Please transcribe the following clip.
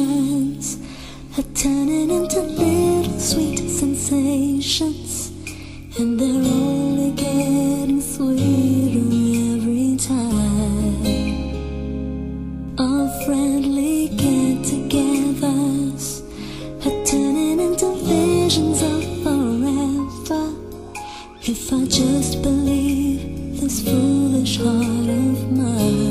chance Are turning into little sweet sensations. And they're only getting sweeter every time. Our friendly get-togethers Are turning into visions of forever. If I just believe this foolish heart of mine.